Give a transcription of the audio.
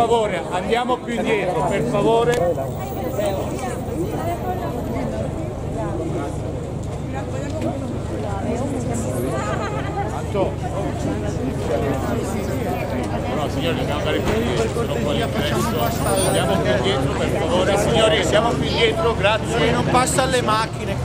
favore, andiamo più indietro, per favore. No, signori, dobbiamo andare più indietro, non un l'ingresso. Andiamo più indietro, per favore. Signori, siamo più indietro, grazie. non passa alle macchine